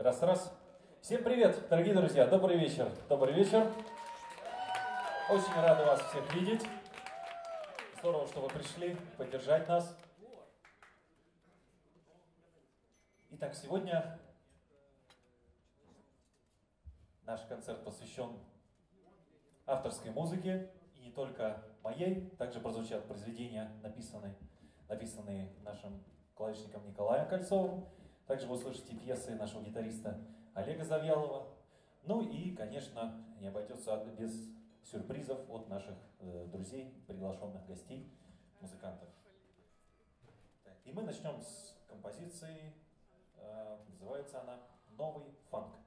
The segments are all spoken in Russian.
Раз-раз. Всем привет, дорогие друзья. Добрый вечер. Добрый вечер. Очень рады вас всех видеть. Здорово, что вы пришли поддержать нас. Итак, сегодня наш концерт посвящен авторской музыке, и не только моей, также прозвучат произведения, написанные, написанные нашим клавишником Николаем Кольцовым. Также вы услышите пьесы нашего гитариста Олега Завьялова. Ну и, конечно, не обойдется без сюрпризов от наших э, друзей, приглашенных гостей, музыкантов. И мы начнем с композиции, э, называется она «Новый фанк».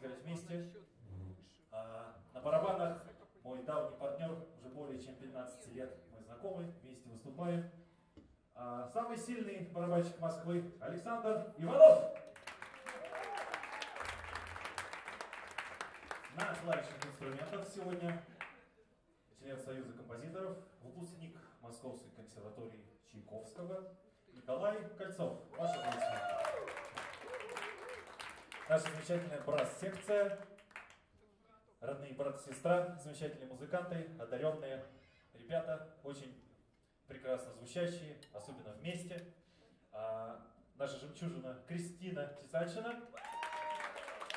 Играть вместе. А, на барабанах мой давний партнер, уже более чем 15 лет мы знакомы, вместе выступаем. А, самый сильный барабанщик Москвы Александр Иванов. На клавишных инструментах сегодня член Союза композиторов, выпускник Московской консерватории Чайковского Николай Кольцов. Аплодисменты. Наша замечательная брас-секция, родные брат и сестра, замечательные музыканты, одаренные ребята, очень прекрасно звучащие, особенно вместе. А, наша жемчужина Кристина Тисальшина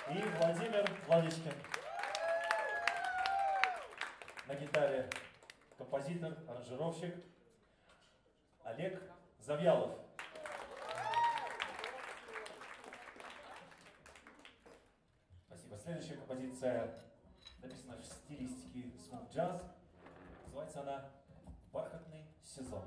и Владимир Владичкин. На гитаре композитор, аранжировщик Олег Завьялов. Спасибо. Следующая композиция написана в стилистике smooth jazz. Называется она «Бархатный сезон».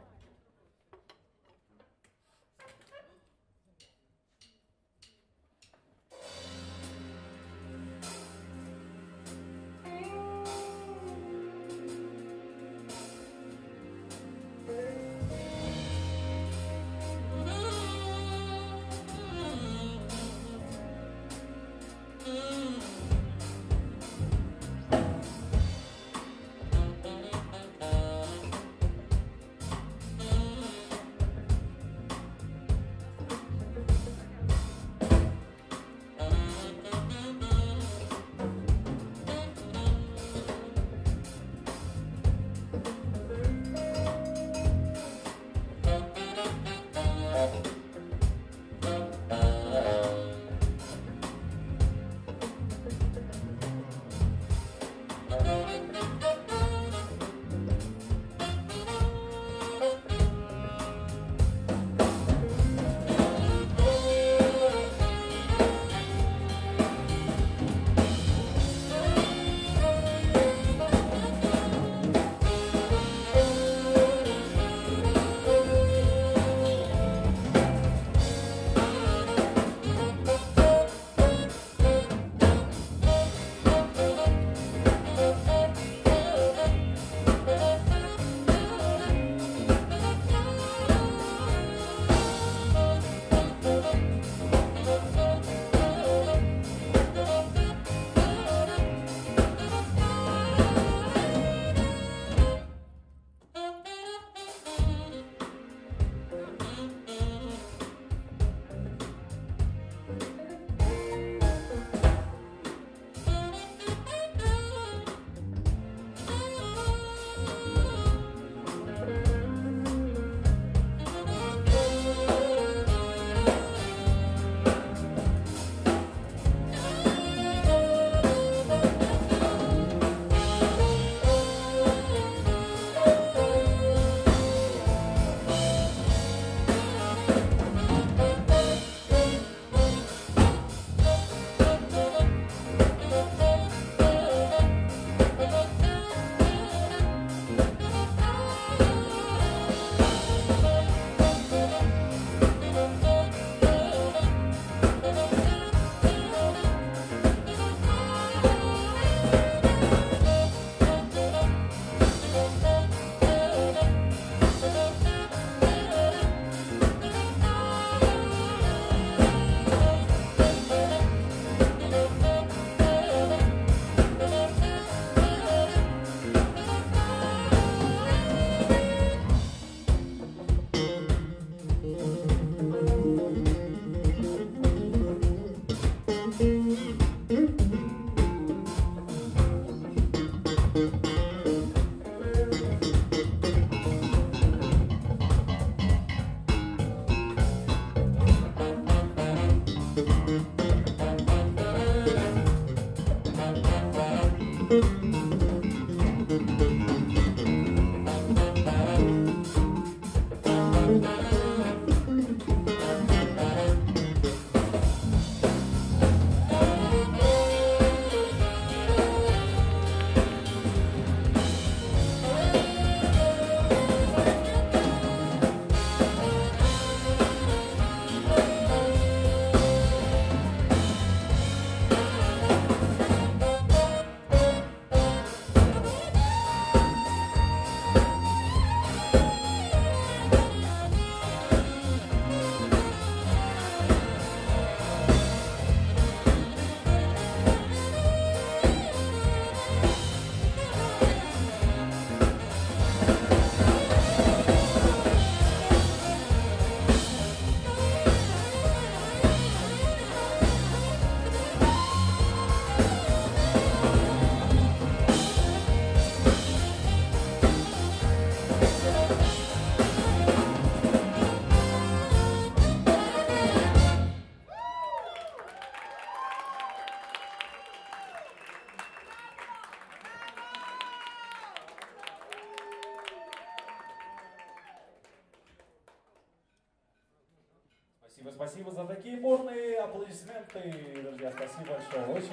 Спасибо за такие бурные аплодисменты, друзья. Спасибо большое. Очень, очень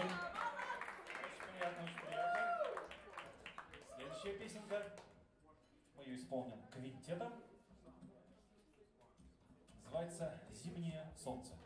приятно, очень приятно. Следующая песенка. Мы ее исполним квинтетом. Называется «Зимнее солнце».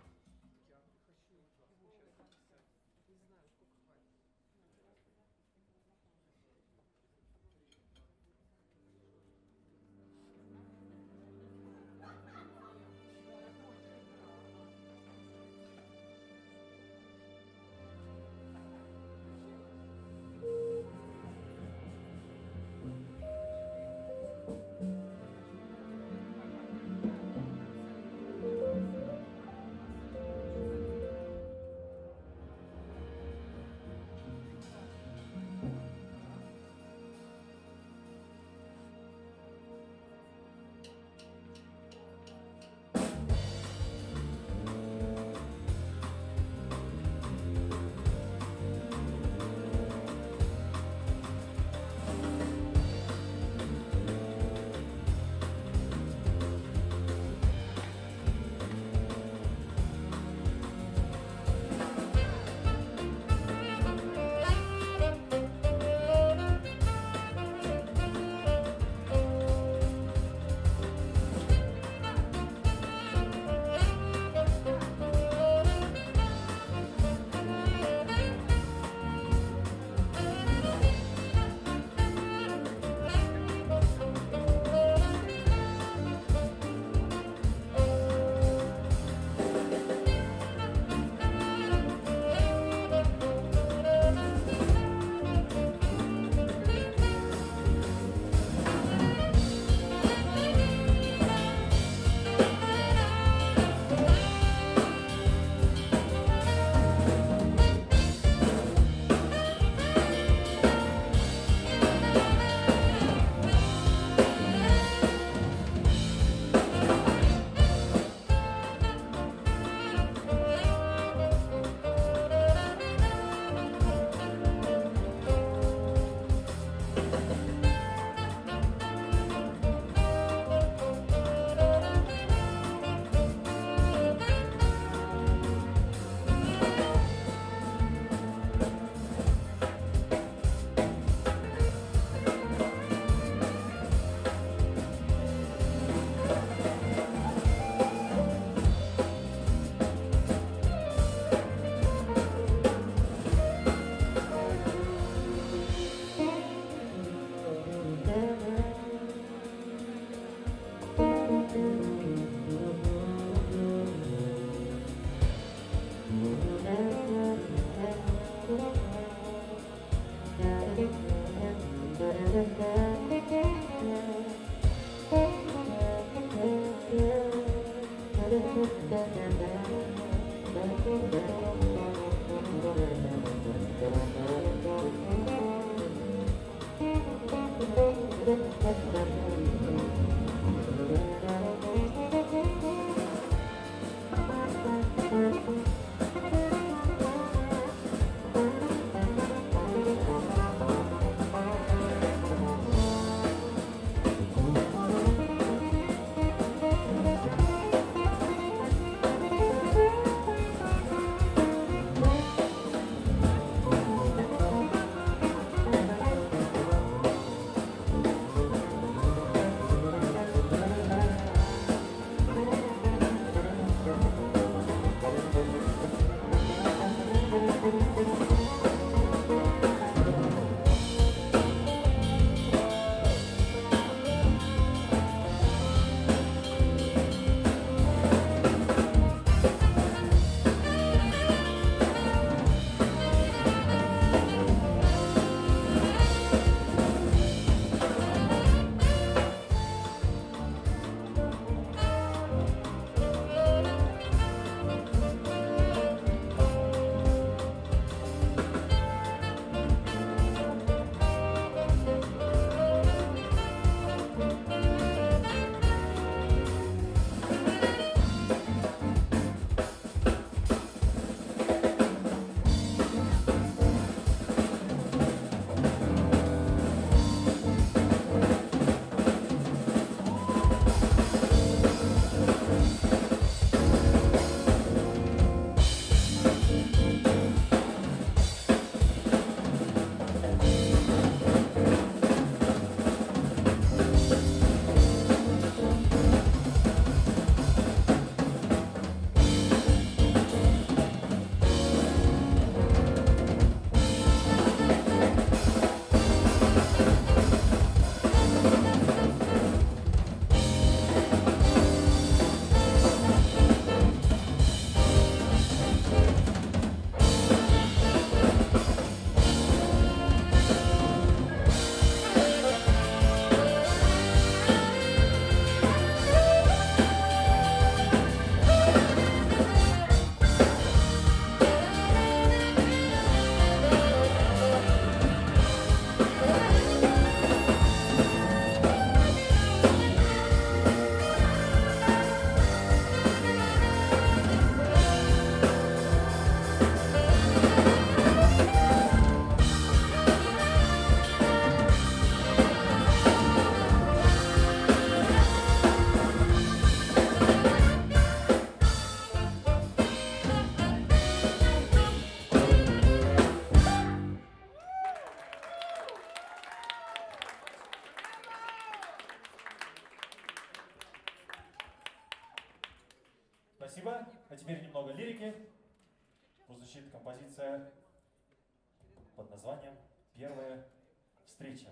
Встреча».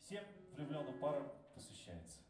Всем влюбленным парам посвящается.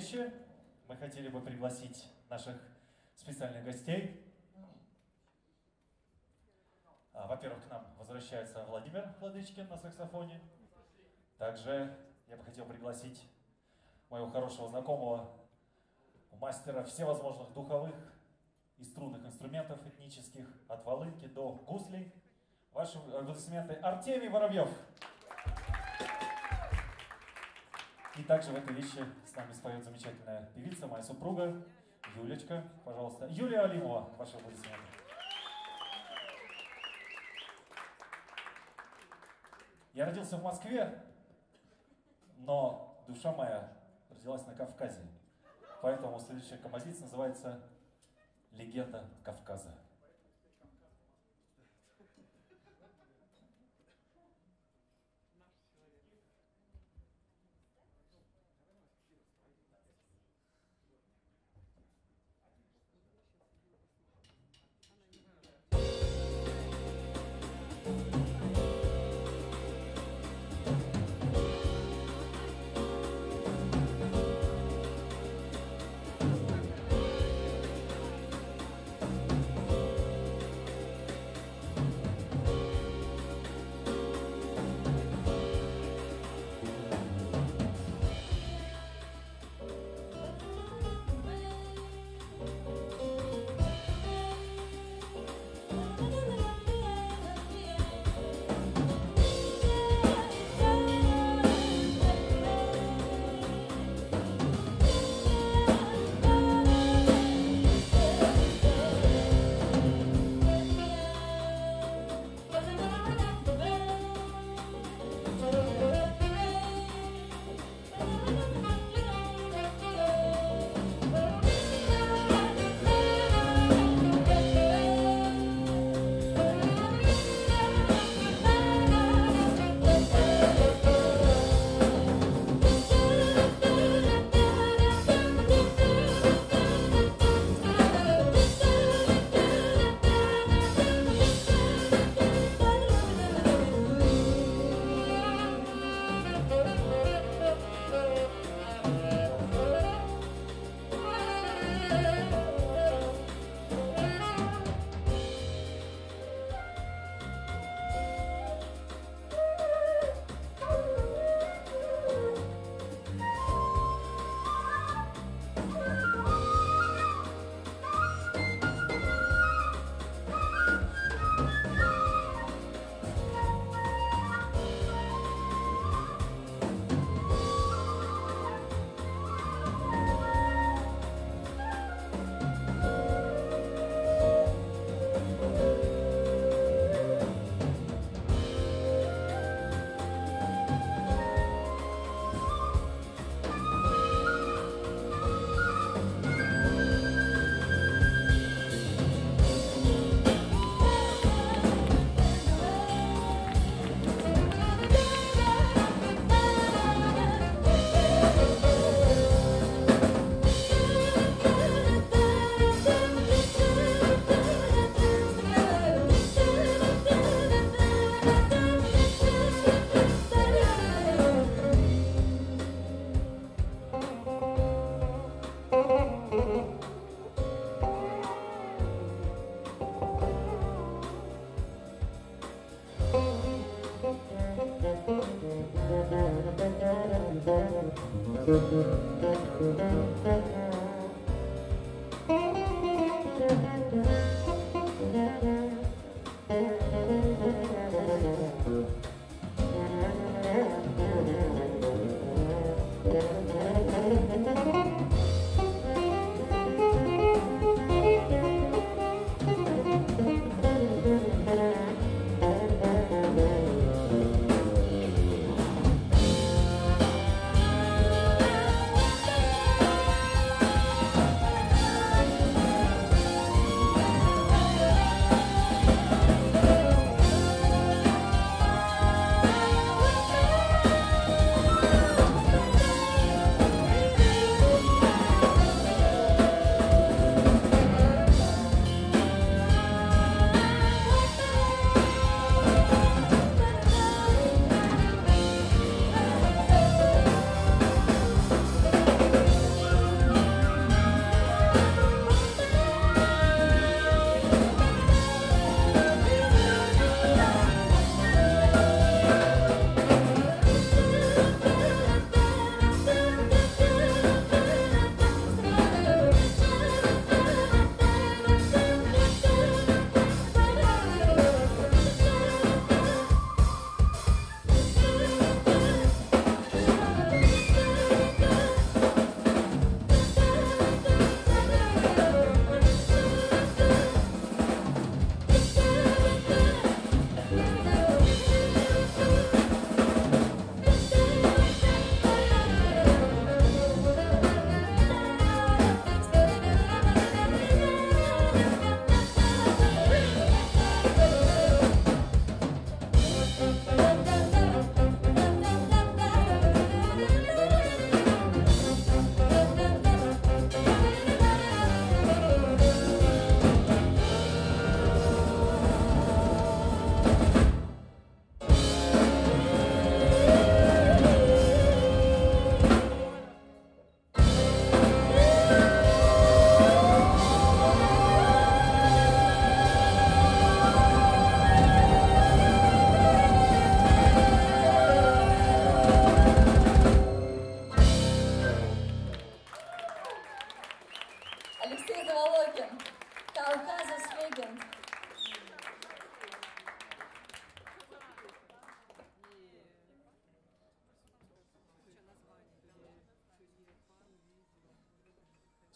Вечер мы хотели бы пригласить наших специальных гостей. во-первых, к нам возвращается Владимир Владычкин на саксофоне. Также я бы хотел пригласить моего хорошего знакомого, мастера всевозможных духовых и струнных инструментов этнических, от волынки до гуслей. Ваши аплодисменты Артемий Воробьев. И также в этой вещи с нами споет замечательная певица, моя супруга, Юлечка, пожалуйста. Юлия Алимова, ваши аплодисменты. Я родился в Москве, но душа моя родилась на Кавказе. Поэтому следующая композиция называется «Легенда Кавказа».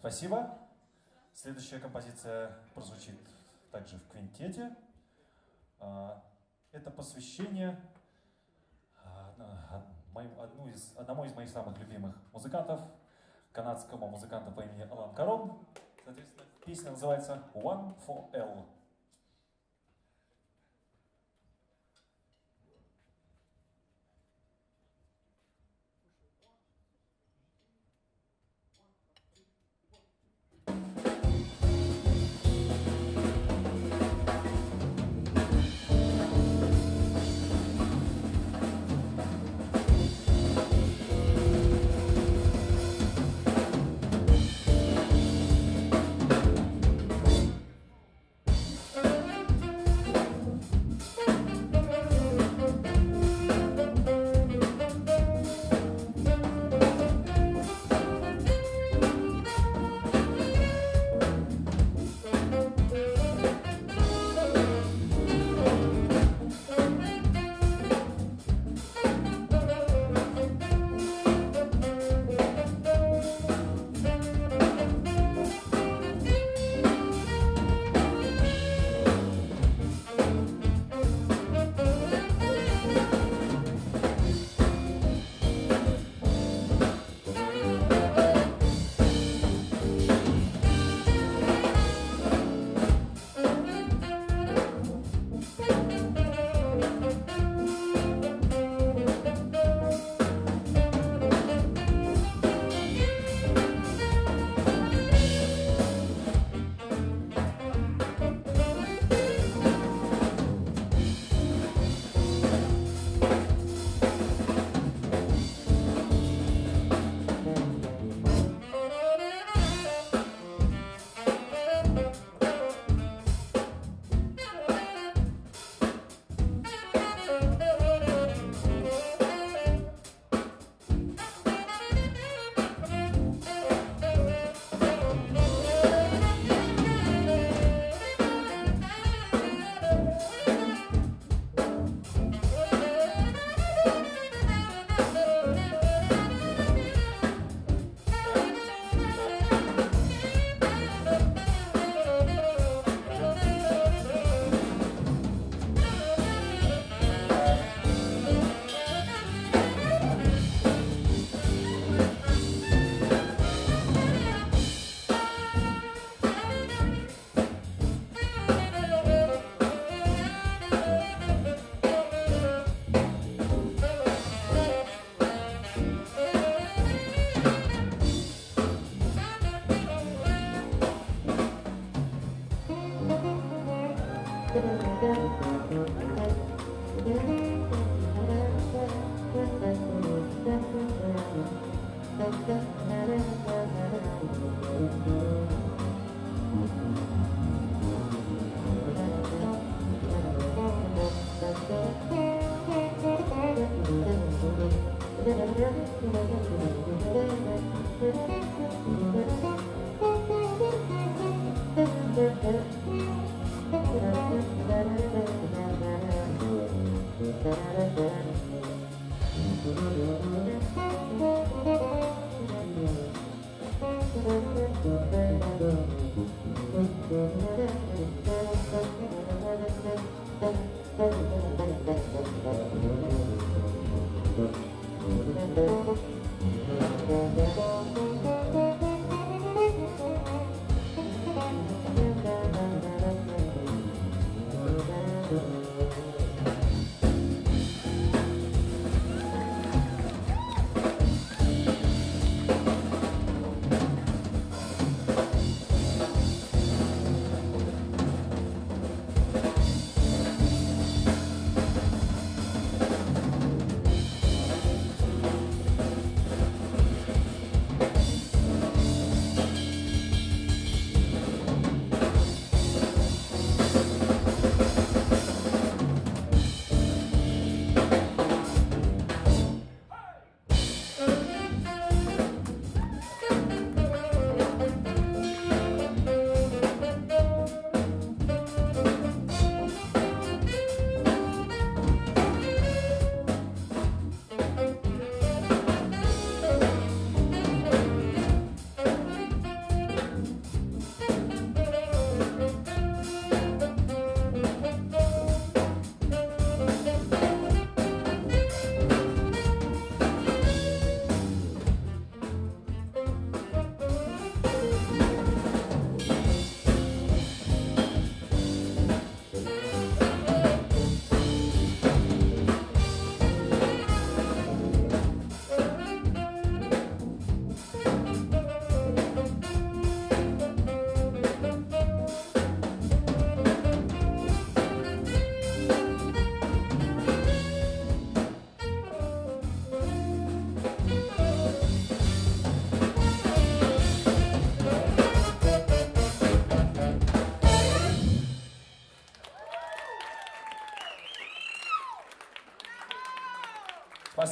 Спасибо. Следующая композиция прозвучит также в квинтете. А, это посвящение а, одну из, одному из моих самых любимых музыкантов, канадскому музыканту по имени Алан Карон. Соответственно, песня называется One for L.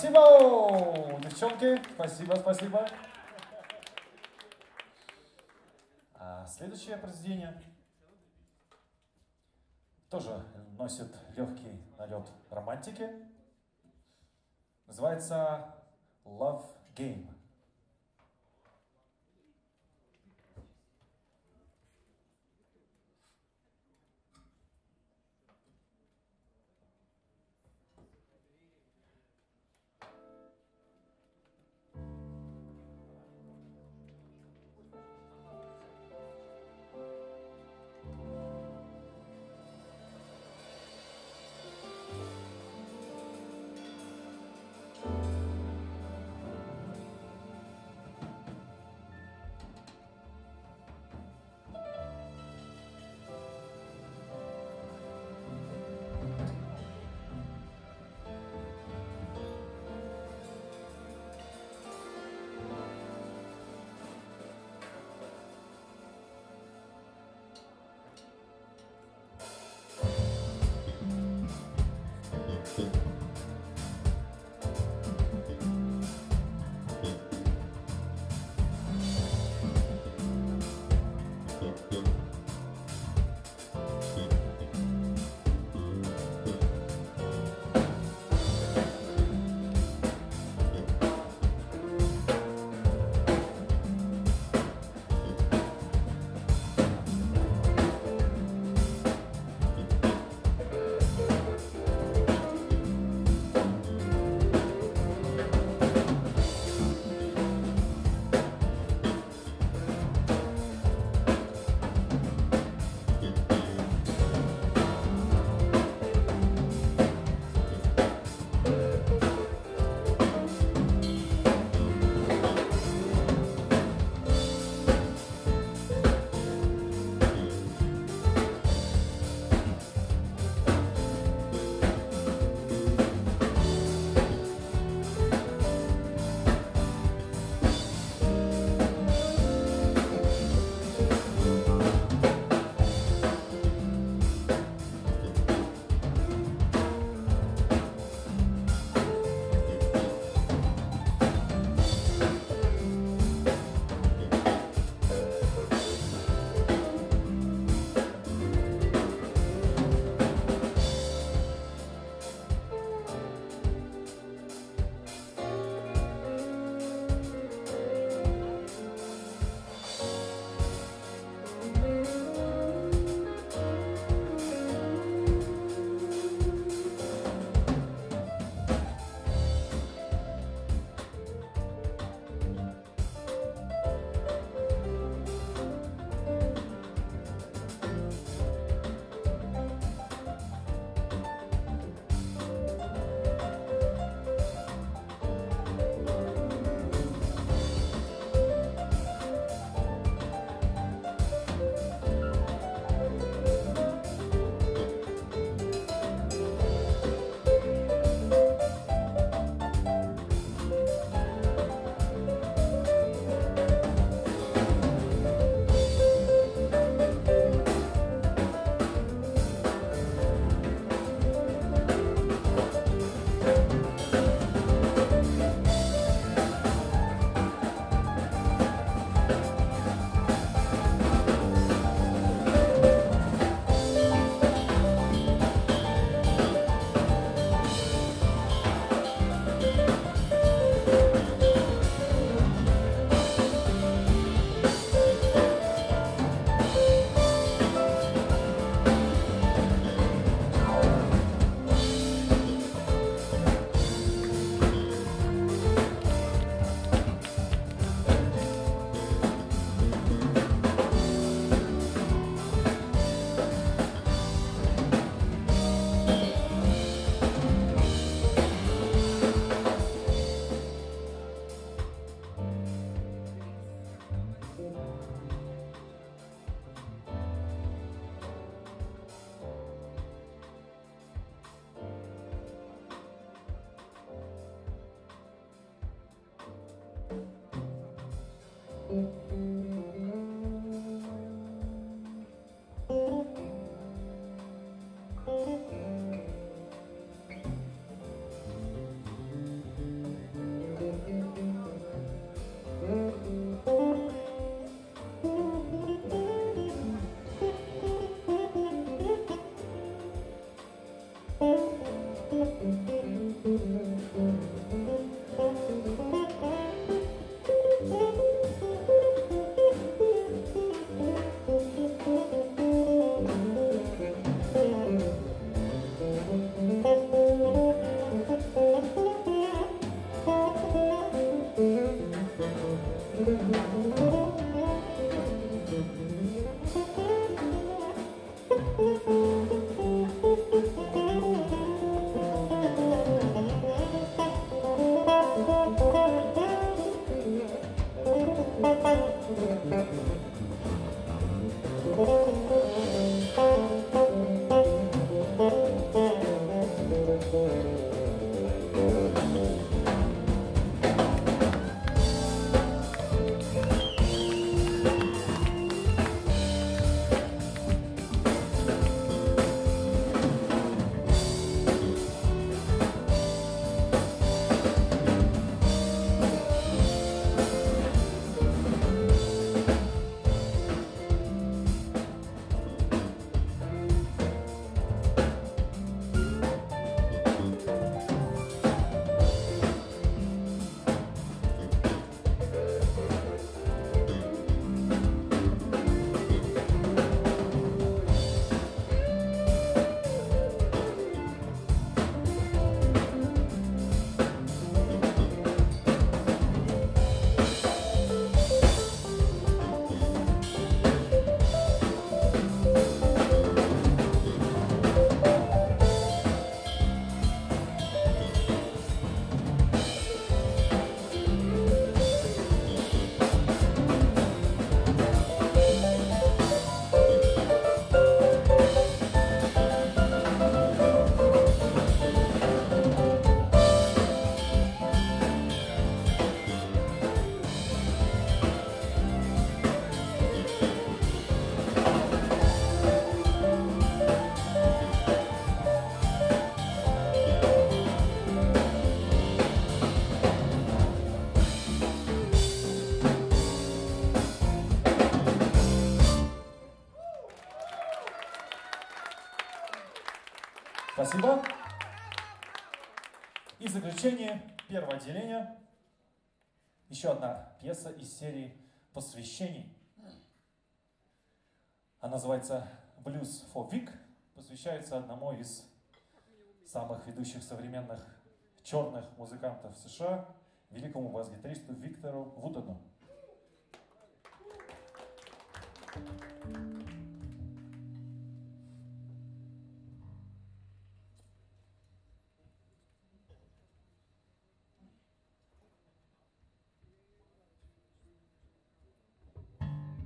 Спасибо, девчонки. Спасибо, спасибо. А следующее произведение тоже носит легкий налет романтики. Называется Love Game. Спасибо. И заключение первого отделения еще одна пьеса из серии посвящений. Она называется «Blues for Vic», посвящается одному из самых ведущих современных черных музыкантов США, великому бас-гитаристу Виктору Вудену.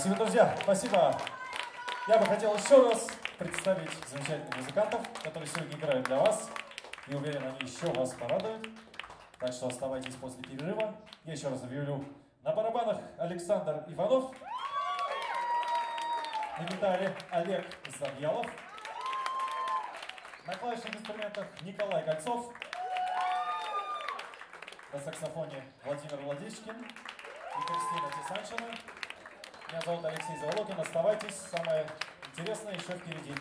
Спасибо, друзья. Спасибо. Я бы хотел еще раз представить замечательных музыкантов, которые сегодня играют для вас. И уверен, они еще вас порадуют. Так что оставайтесь после перерыва. Я еще раз объявлю. На барабанах Александр Иванов. На гитаре Олег Завьялов. На клавишных инструментах Николай Кольцов. На саксофоне Владимир Владичкин и Кристина Тисаншина. Меня зовут Алексей Заволокин. Оставайтесь. Самое интересное еще впереди.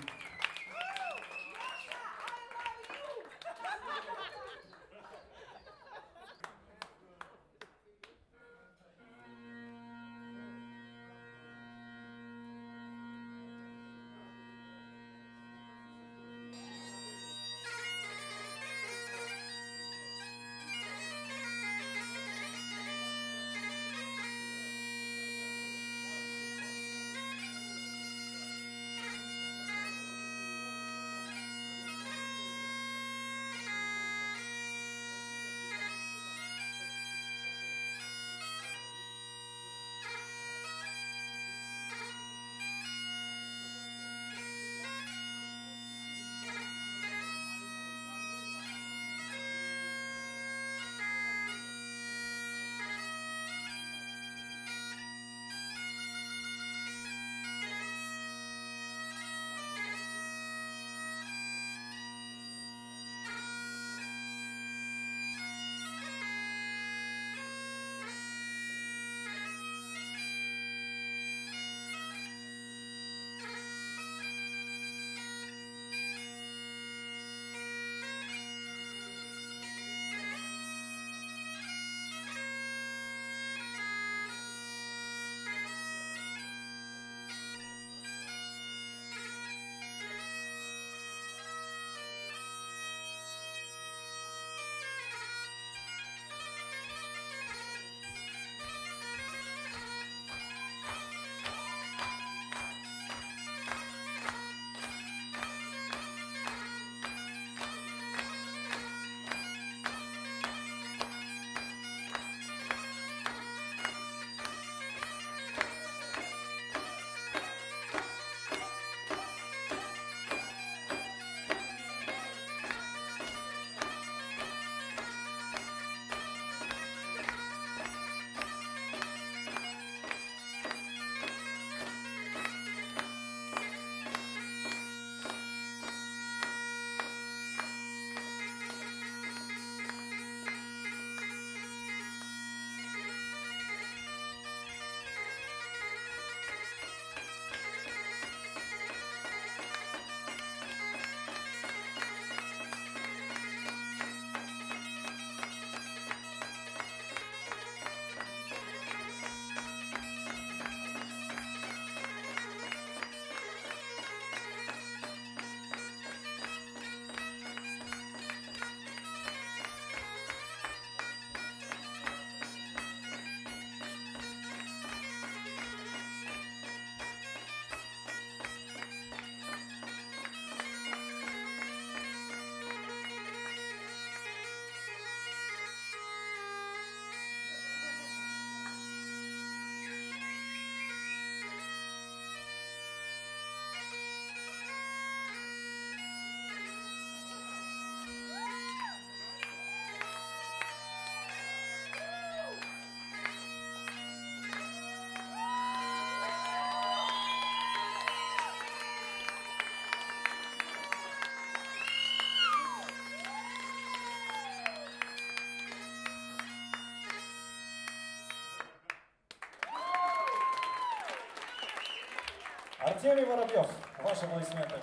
Артемий Воробьев, ваши аплодисменты.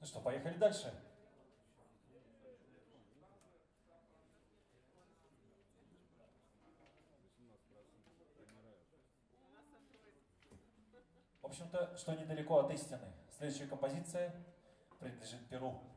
Ну что, поехали дальше. В общем-то, что недалеко от истины. Следующая композиция принадлежит Перу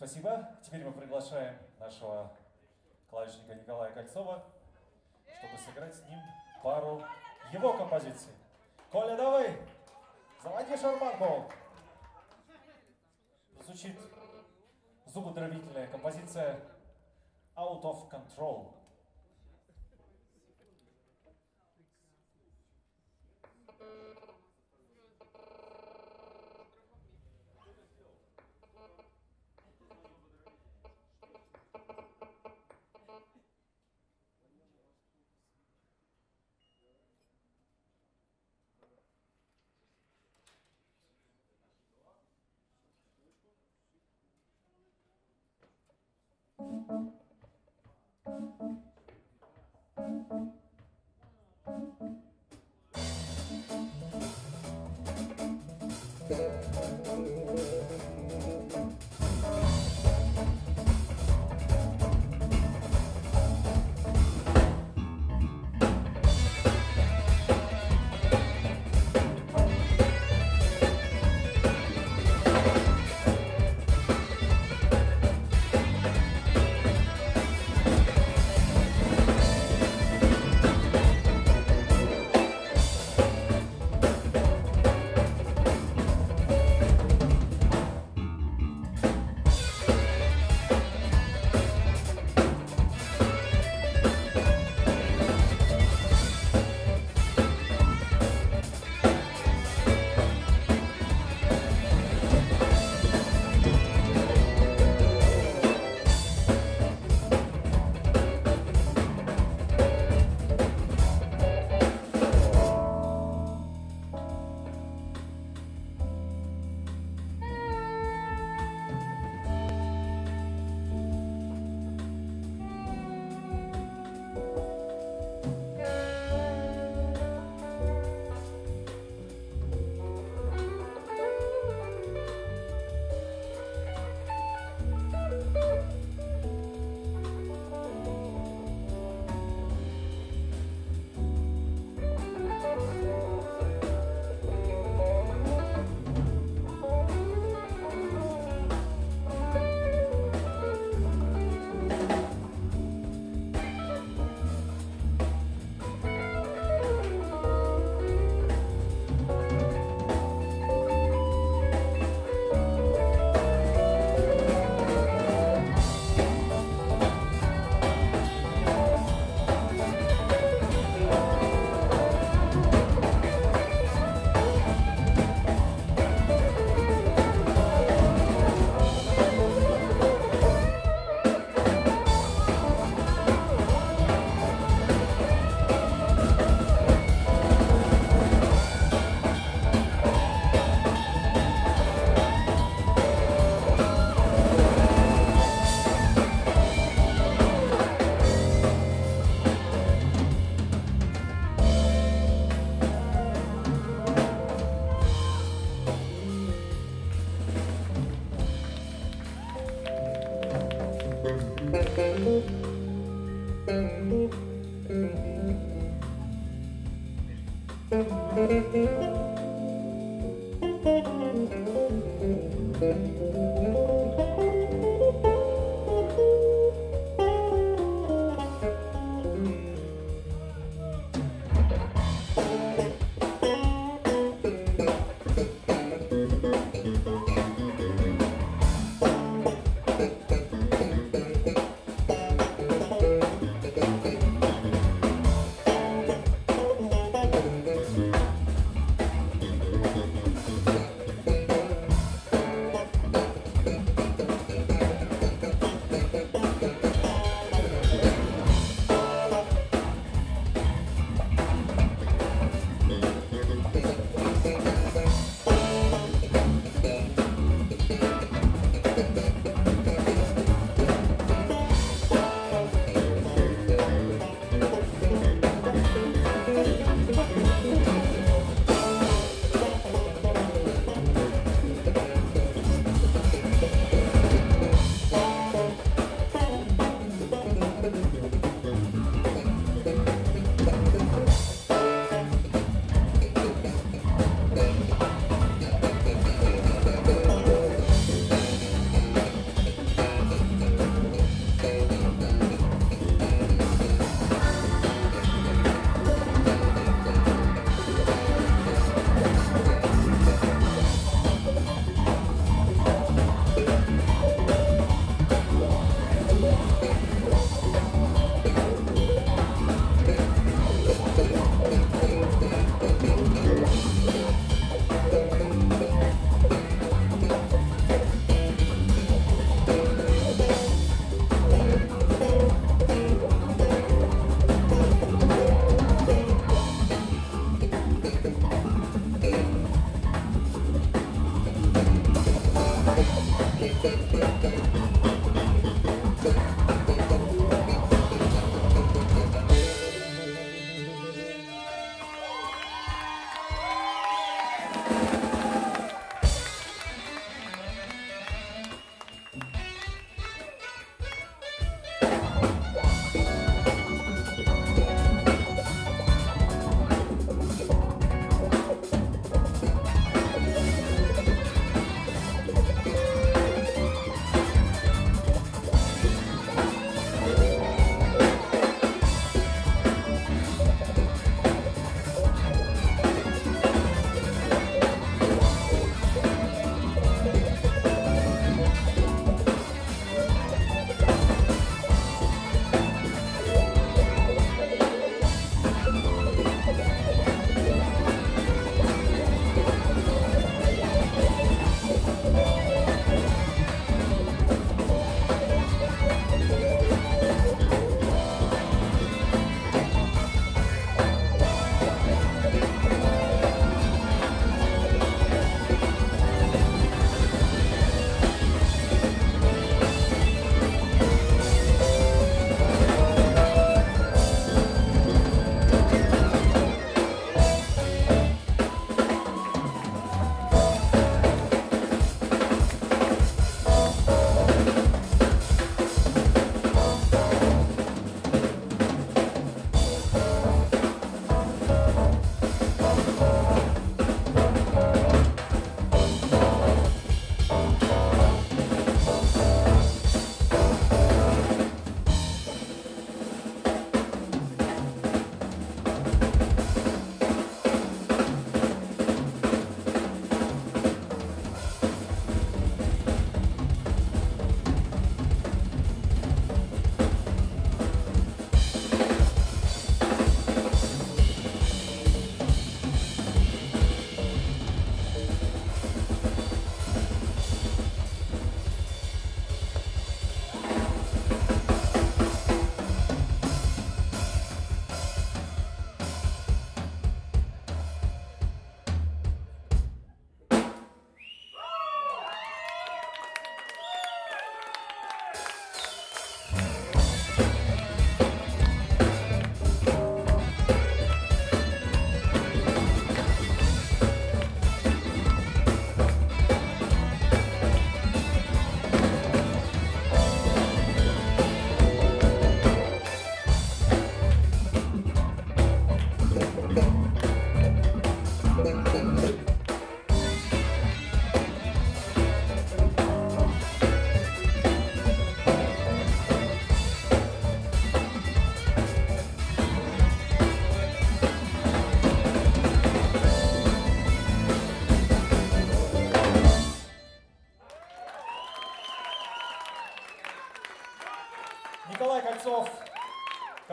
Спасибо. Теперь мы приглашаем нашего клавишника Николая Кольцова, чтобы сыграть с ним пару его композиций. Коля, давай! Заводи шарманку! Звучит зубодробительная композиция Out of Control.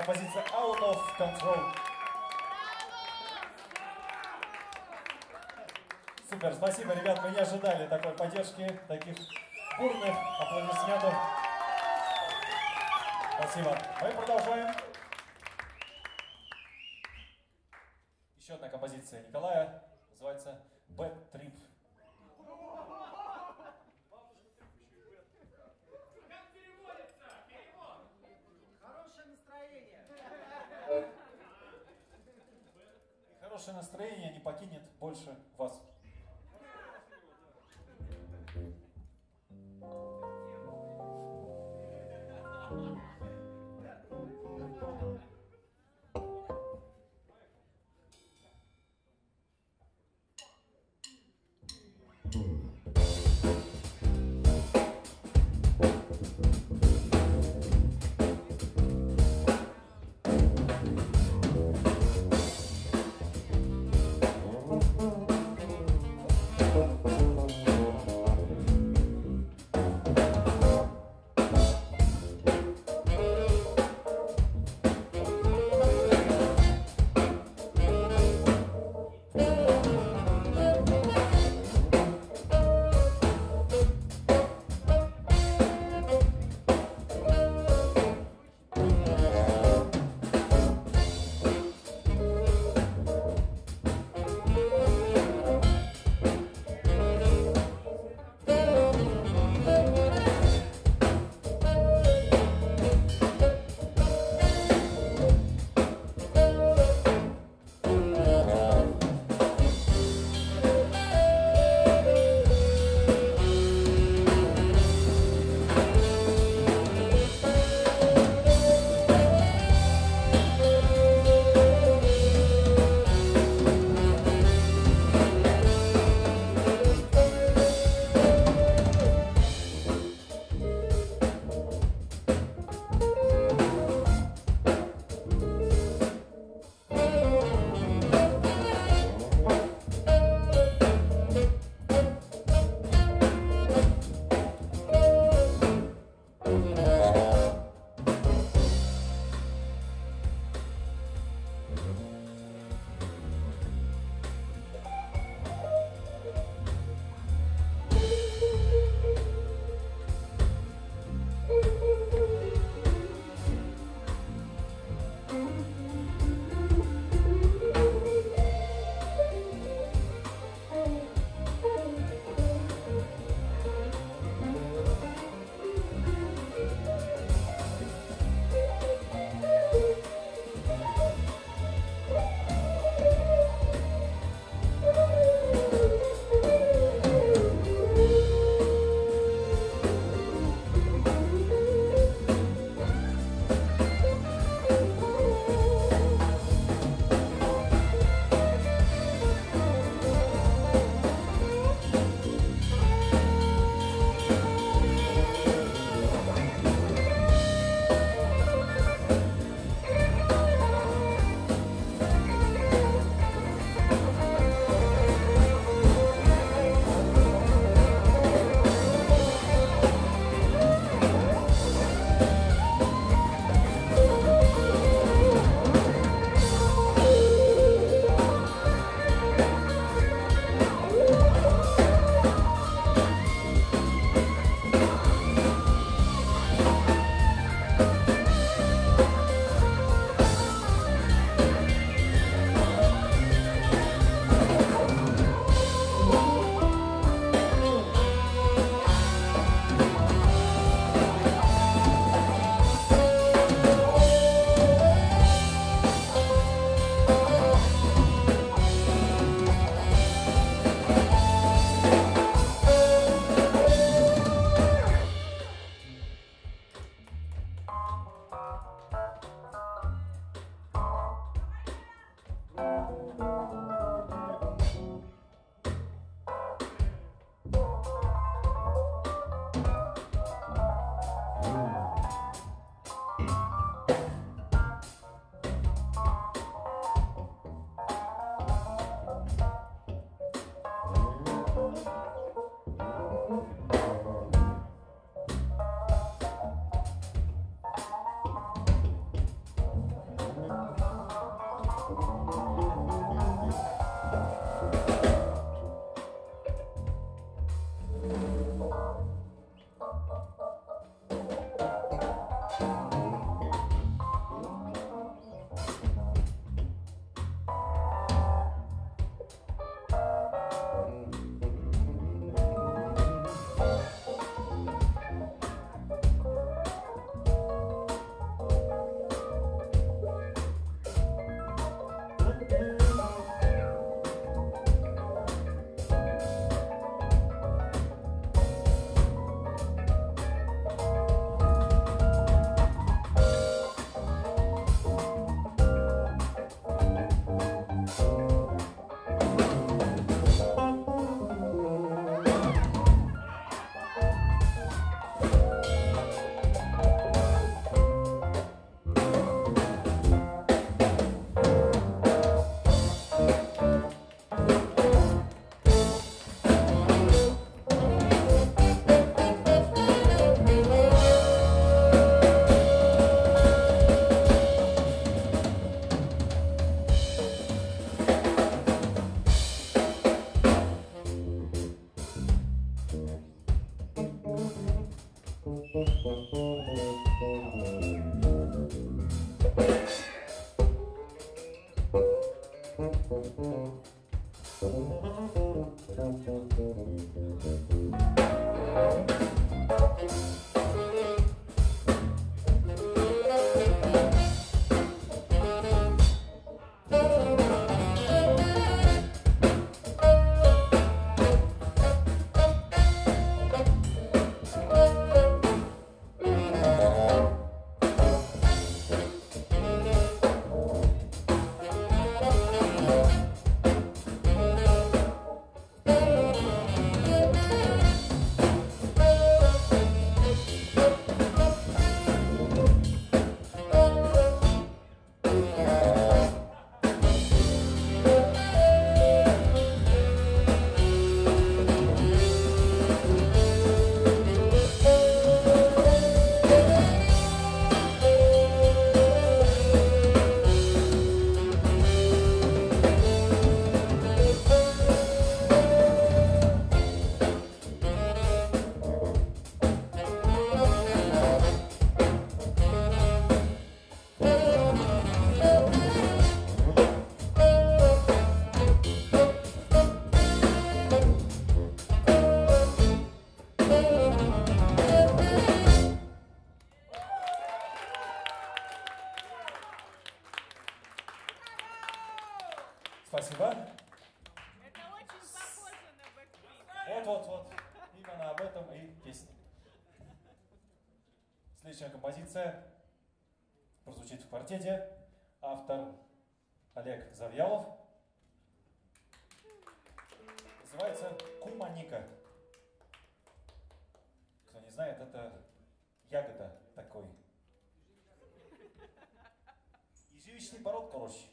Композиция Out of Control. Супер, спасибо, ребят, мы не ожидали такой поддержки, таких бурных аплодисментов. Спасибо. Мы продолжаем. Еще одна композиция Николая, называется Хорошее настроение не покинет больше вас. Следующая композиция прозвучит в квартете. Автор Олег Завьялов. Называется Куманика. Кто не знает, это ягода такой. Ежевичный пород, короче.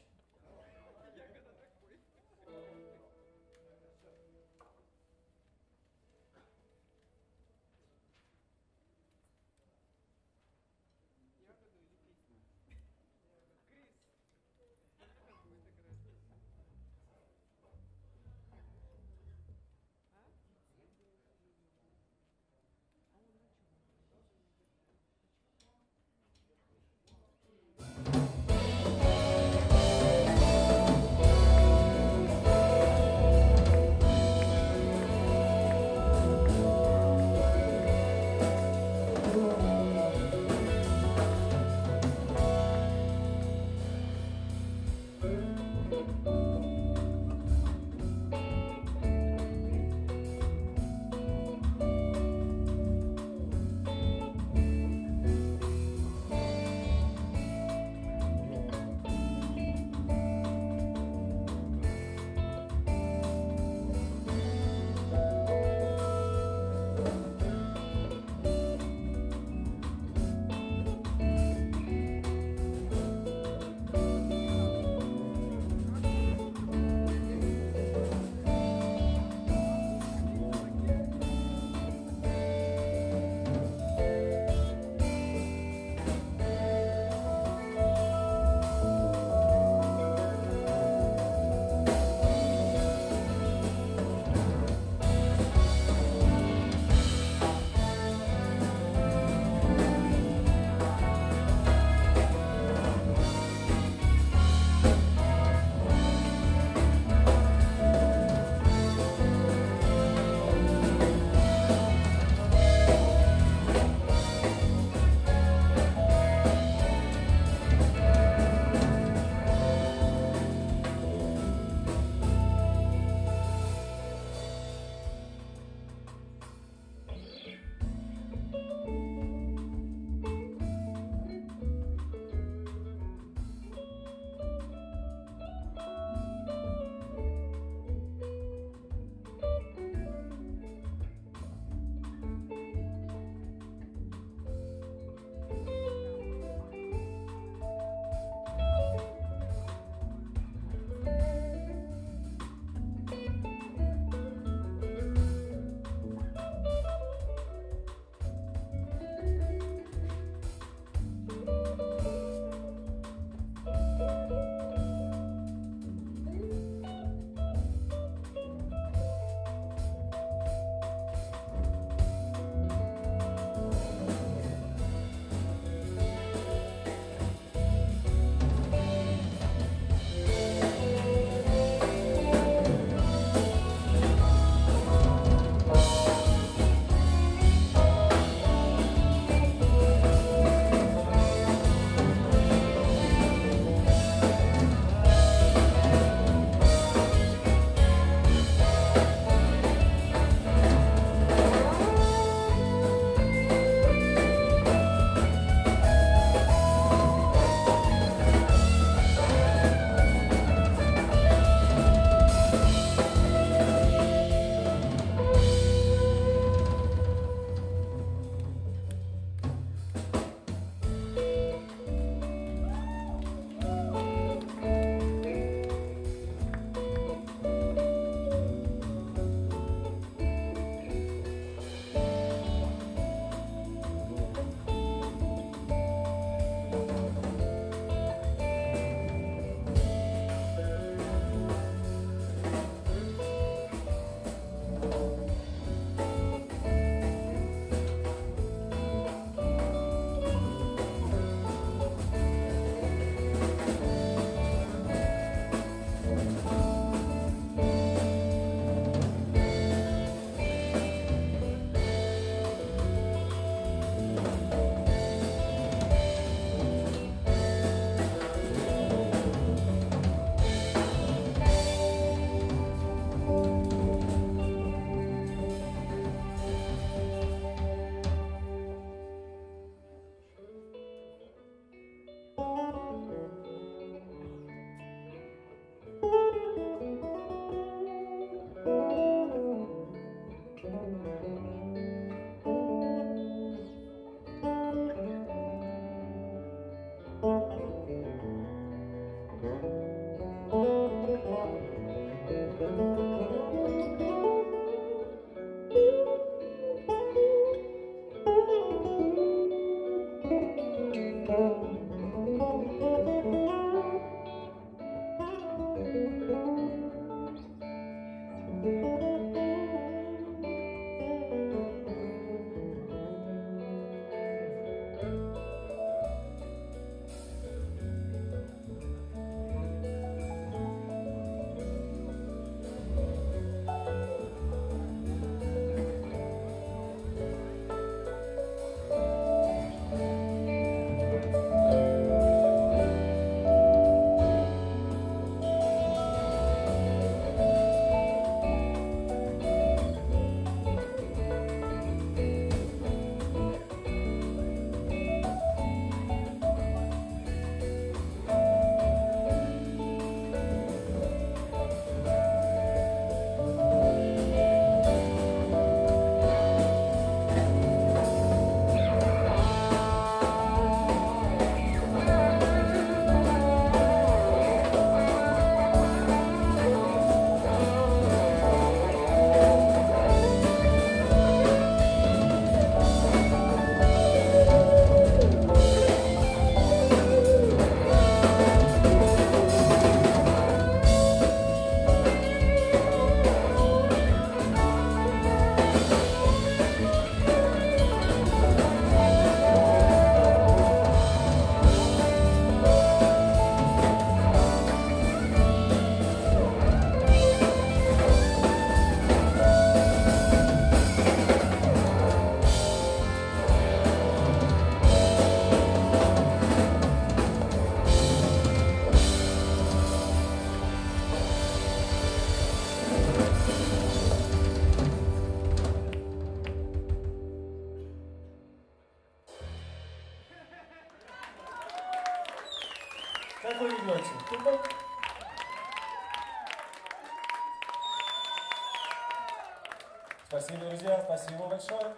Друзья, спасибо большое.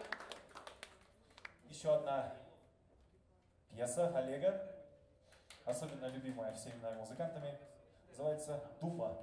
Еще одна пьеса Олега, особенно любимая всеми нами музыкантами, называется «Дума».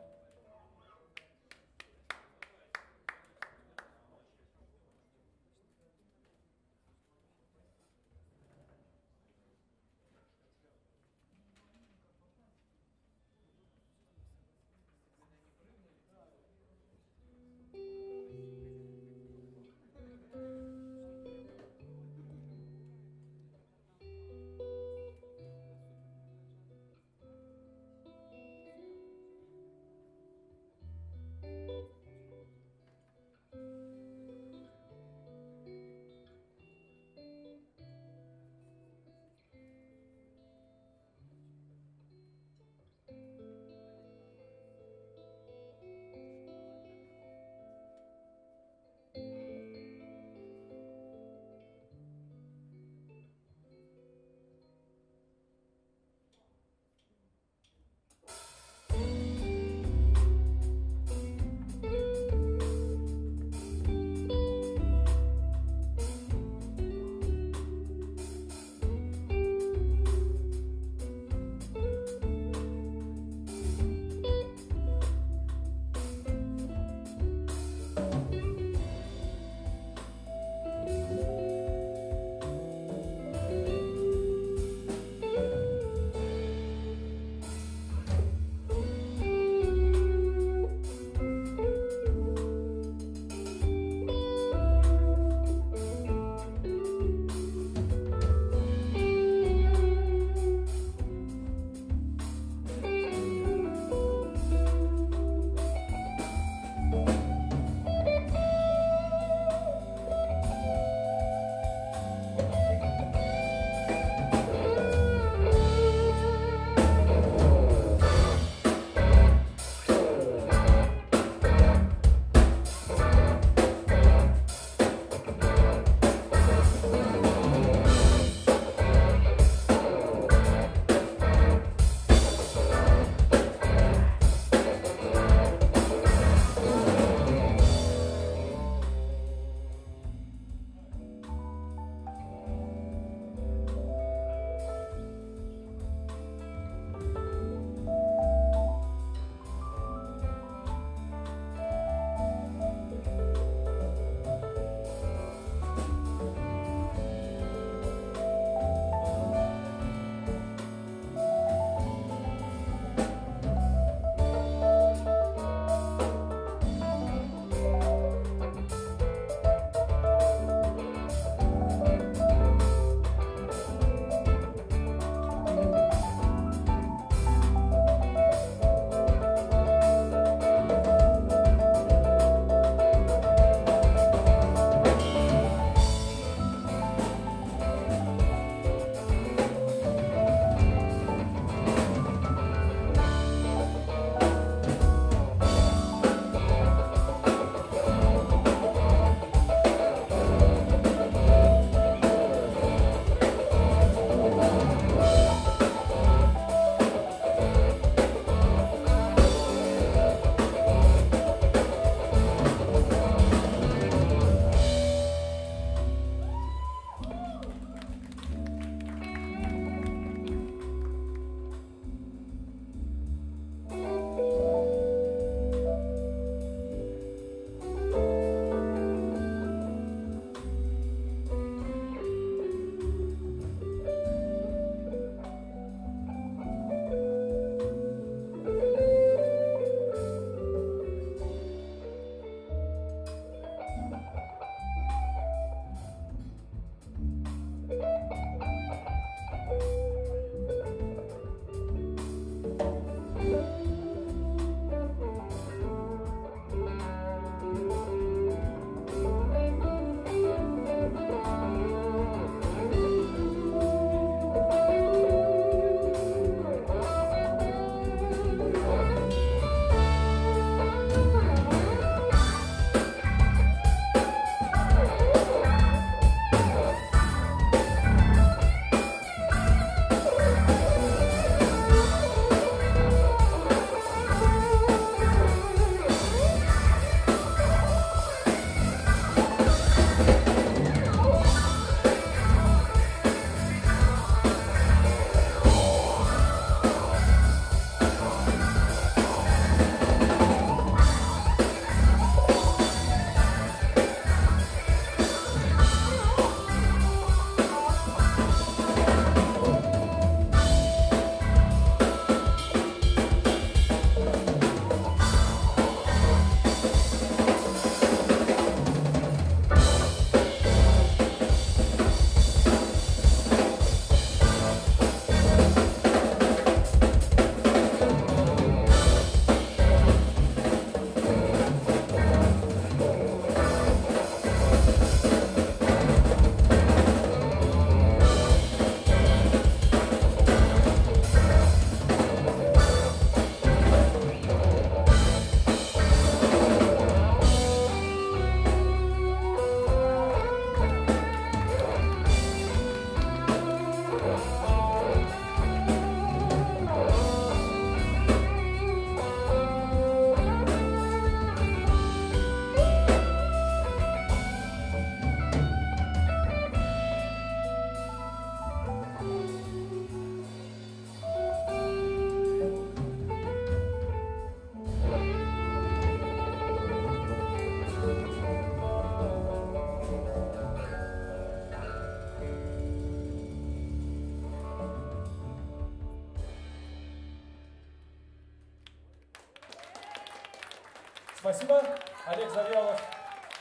Спасибо, Олег Завьялов.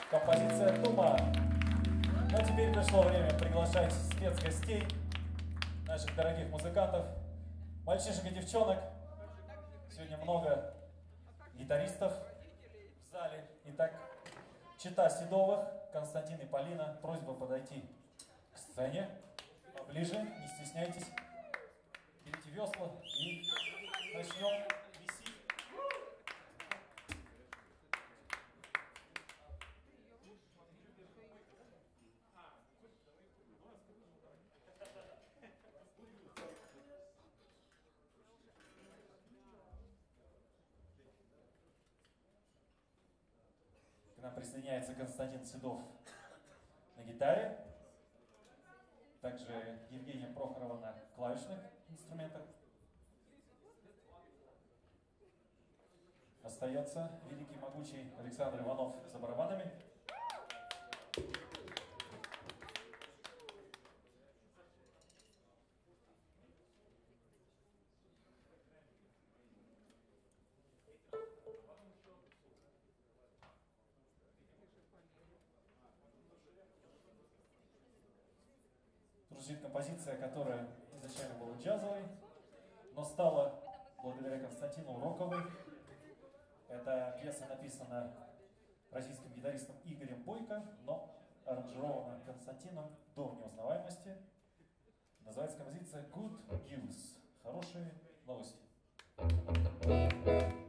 Композиция «Тума». Ну а теперь пришло время приглашать спецгостей, наших дорогих музыкантов, мальчишек и девчонок. Сегодня много гитаристов в зале. Итак, Чита Седовых, Константин и Полина. Просьба подойти к сцене поближе, не стесняйтесь. Берите весла и начнем висеть. К присоединяется Константин Седов на гитаре, также Евгения Прохорова на клавишных инструментах. Остается великий могучий Александр Иванов за барабанами. Звучит композиция, которая изначально была джазовой, но стала благодаря Константину роковой. Эта пьеса написана российским гитаристом Игорем Бойко, но аранжирована Константином до неузнаваемости. Называется композиция Good News. Хорошие новости. следующей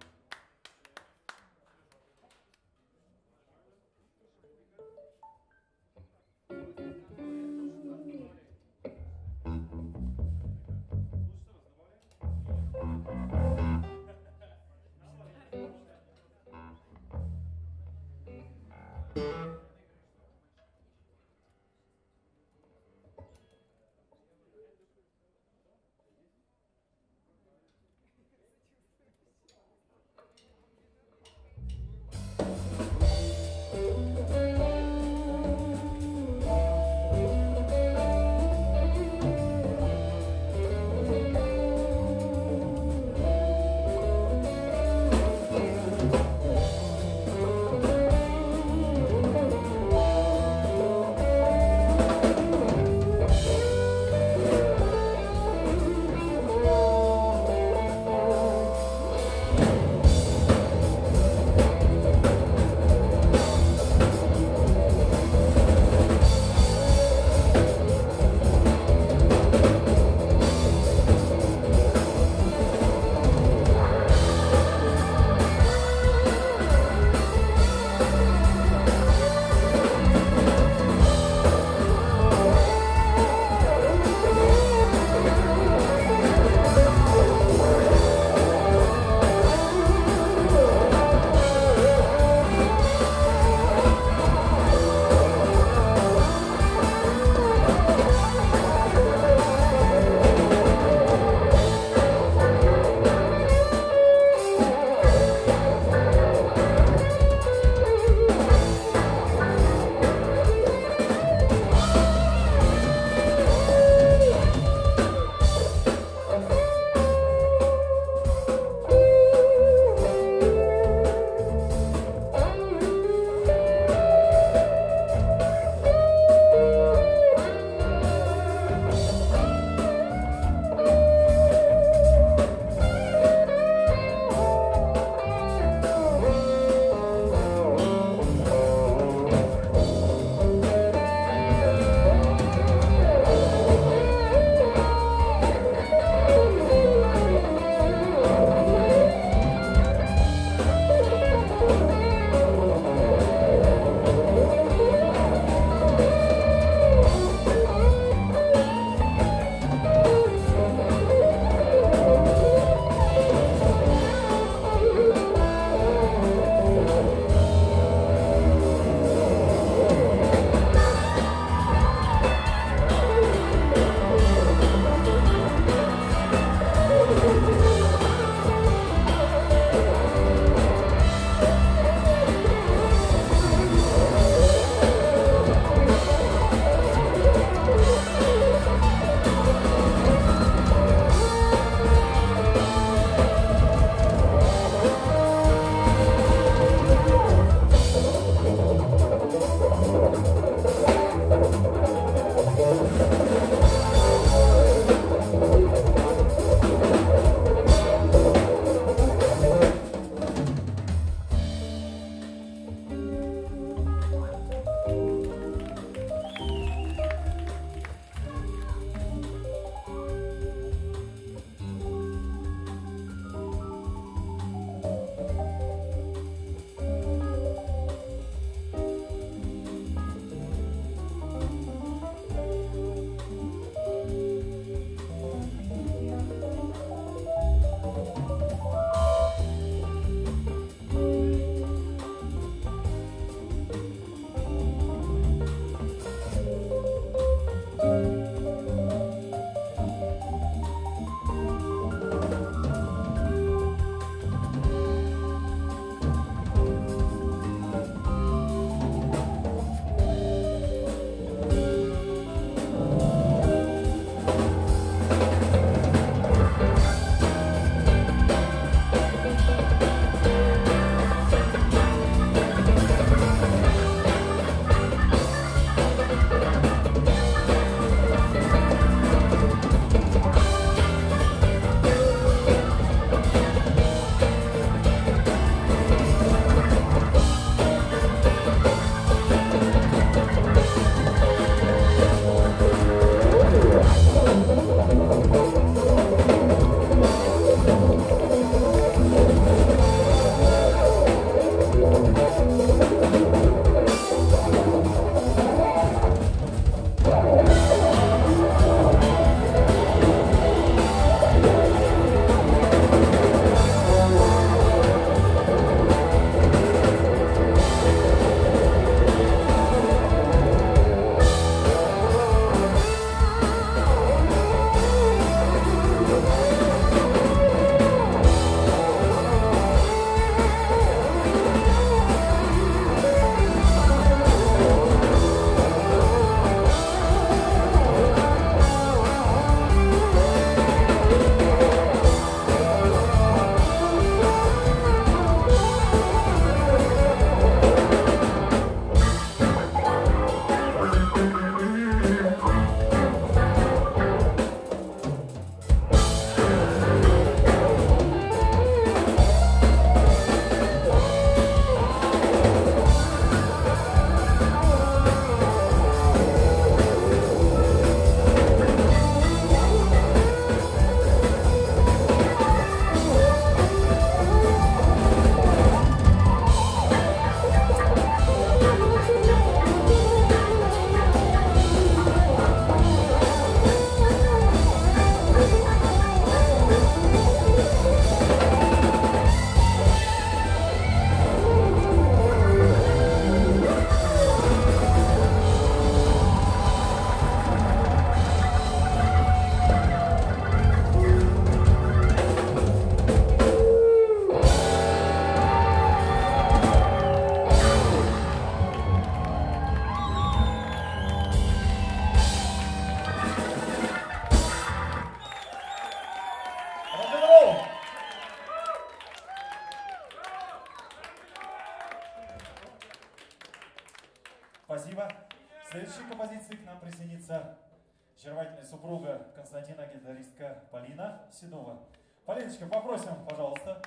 очаровательная супруга Константина, гитаристка Полина Седова. Полиночка, попросим, пожалуйста,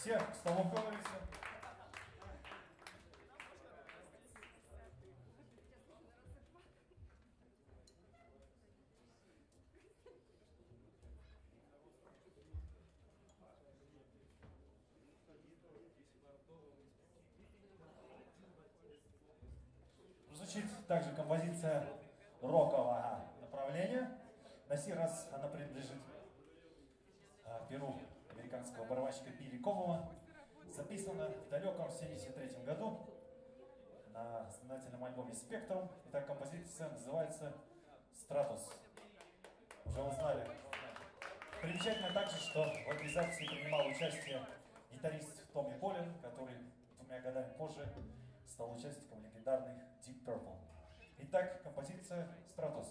все к столу, как. Звучит также композиция рокового направления. На сей раз она принадлежит а, перу американского барабанщика Билли Комова. Записана в далеком 73 году на знаменательном альбоме «Спектрум». Эта композиция называется «Стратус». Уже узнали. Примечательно также, что в записи принимал участие гитарист Томми Полин, который двумя годами позже стал участником легендарной Deep Purple. Итак, композиция «Стратус».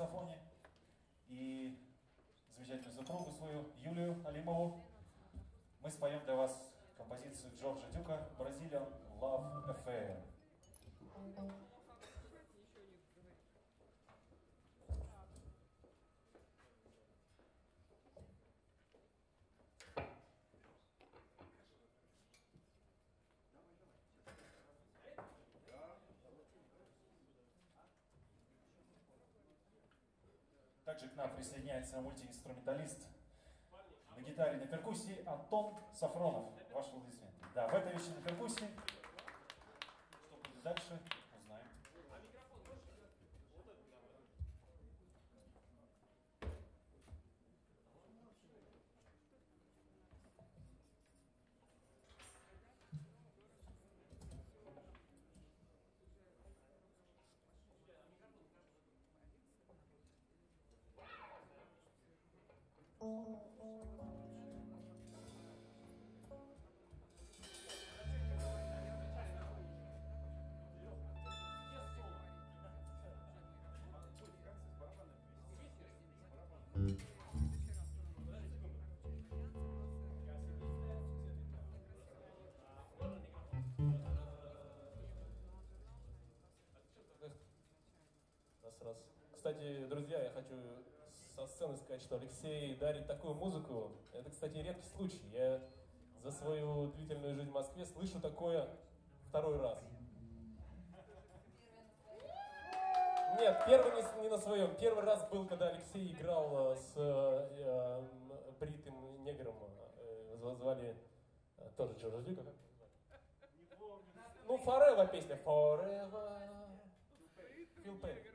Саксофоне и замечательную супругу свою, Юлию Алимову. Мы споем для вас композицию Джорджа Дюка «Brazilian Love Affair». Также к нам присоединяется мультиинструменталист на гитаре на перкуссии Антон Сафронов. Ваши аплодисменты. Да, в этой вещи на перкуссии. Что будет дальше, Кстати, друзья, я хочу со сцены сказать, что Алексей дарит такую музыку. Это, кстати, редкий случай. Я за свою длительную жизнь в Москве слышу такое второй раз. Нет, первый не, не на своем. Первый раз был, когда Алексей играл э, с э, э, бритым негром. э, зва- звали э, тоже Джордж Дюка. Ну, Forever песня. Forever. Фил Перри.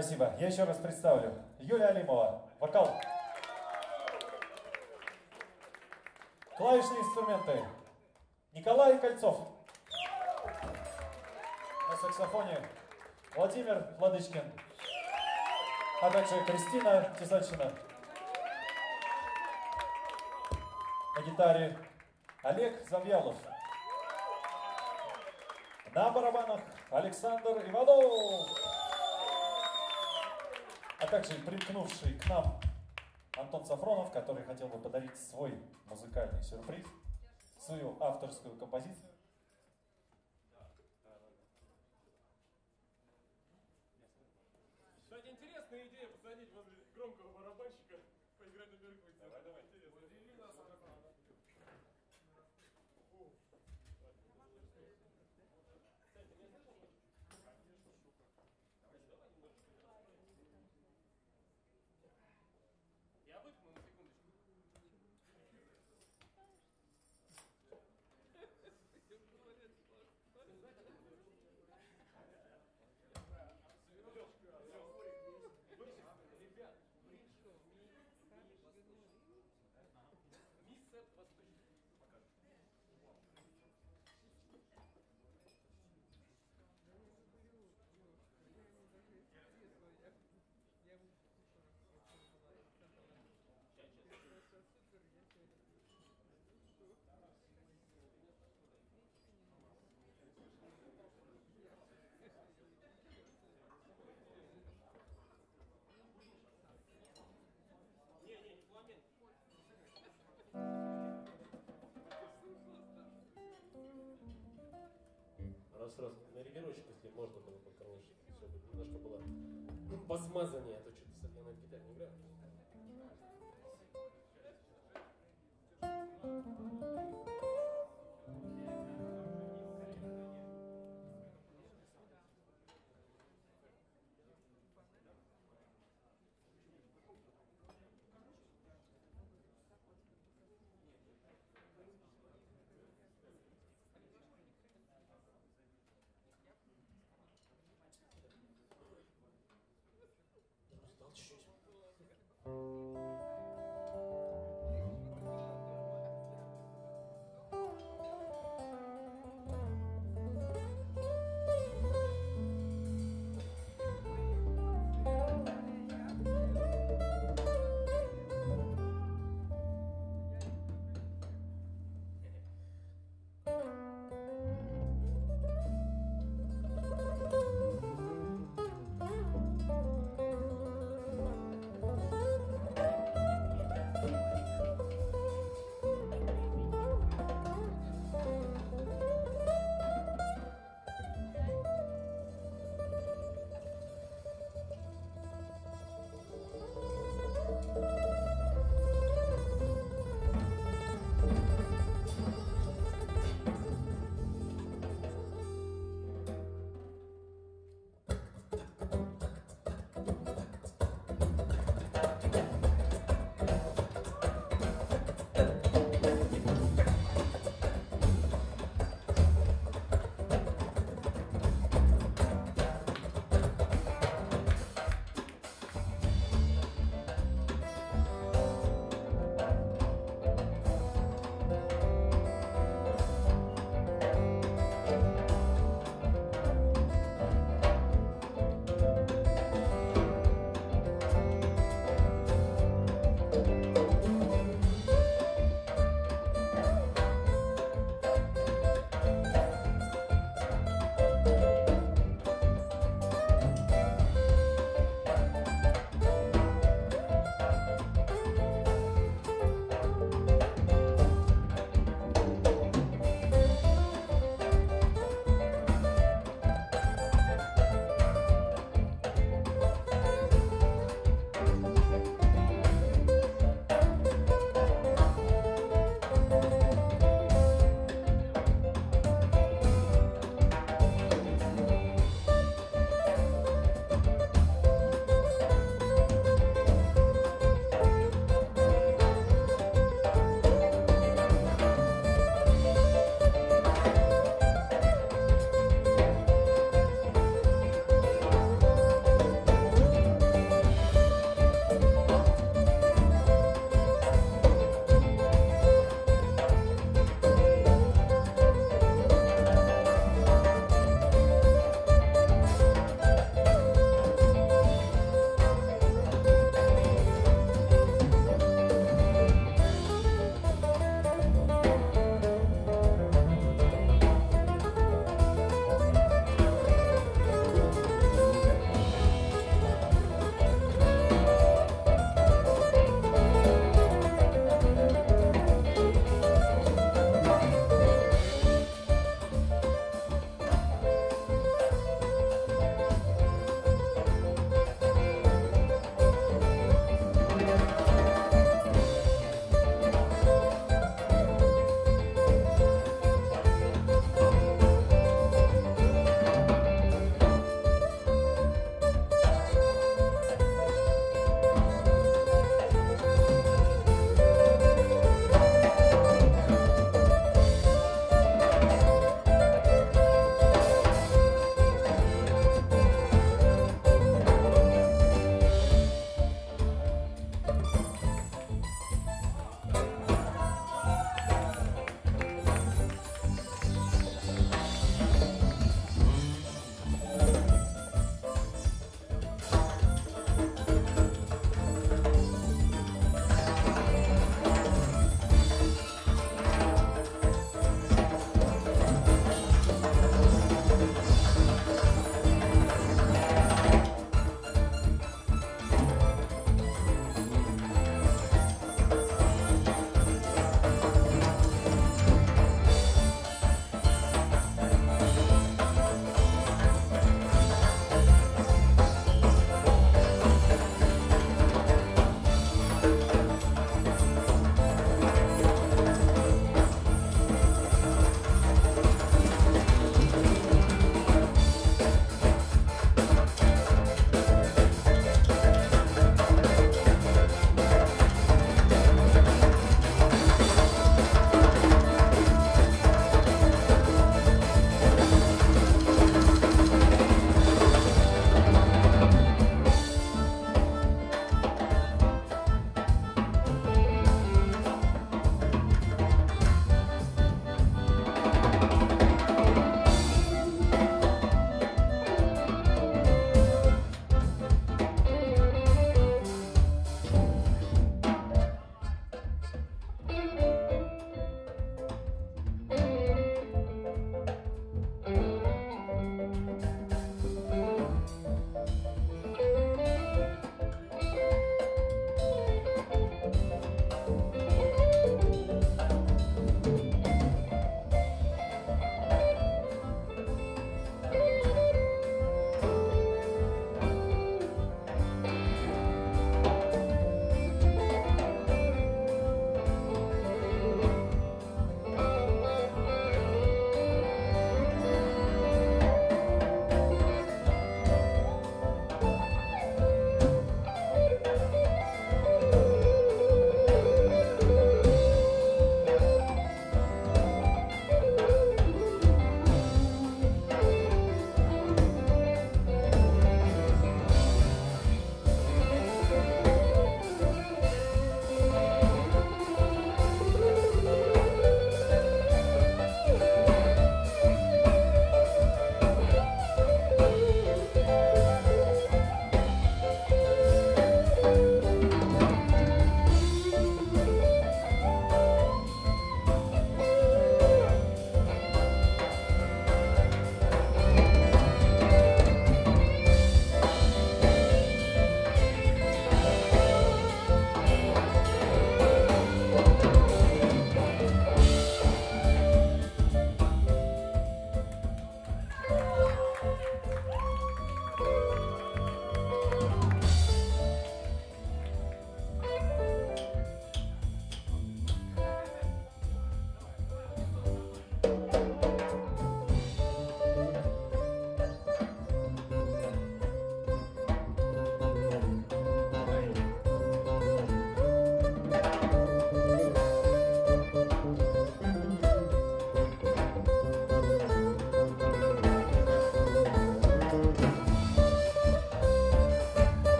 Спасибо. Я еще раз представлю. Юлия Алимова, вокал. Клавишные инструменты. Николай Кольцов. На саксофоне Владимир Владычкин. А также Кристина Тесачина. На гитаре Олег Завьялов. На барабанах Александр Иванов. А также приткнувший к нам Антон Сафронов, который хотел бы подарить свой музыкальный сюрприз, свою авторскую композицию. Раз, раз, на регулировщик, если можно было бы, конечно, все бы немножко было посмазаннее, а то что-то я на гитаре не играю.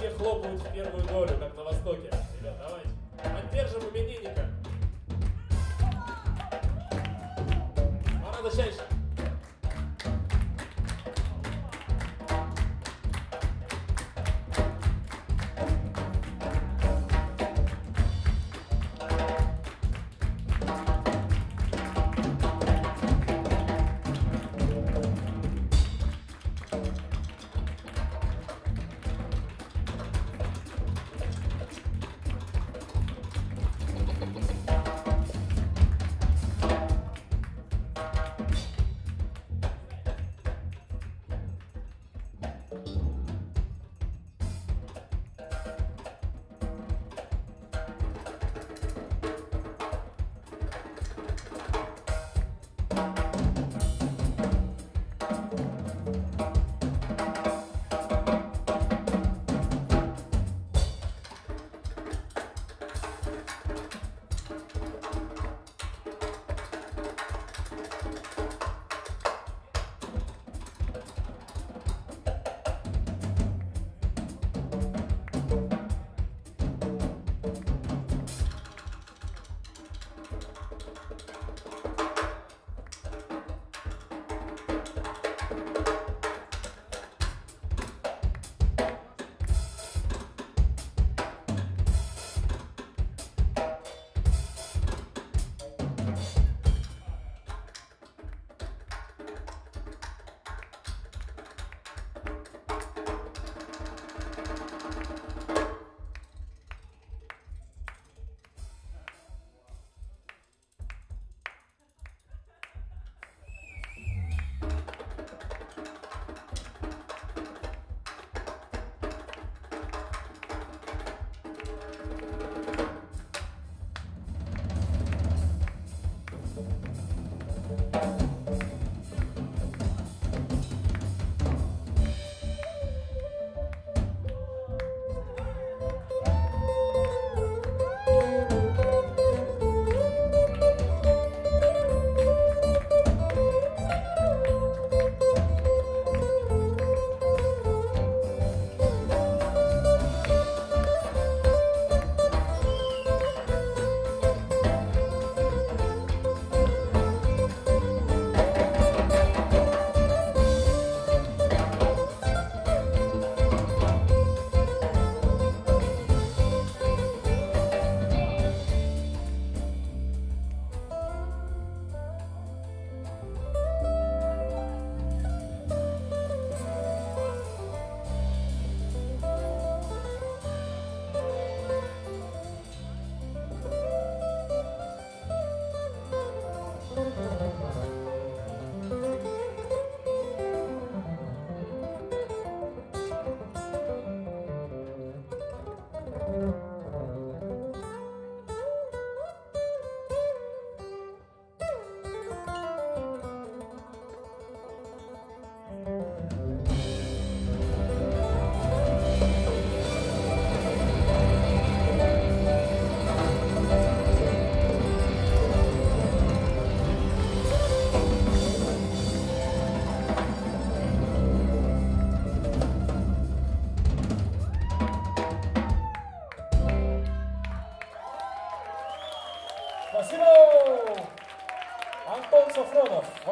Все хлопают в первую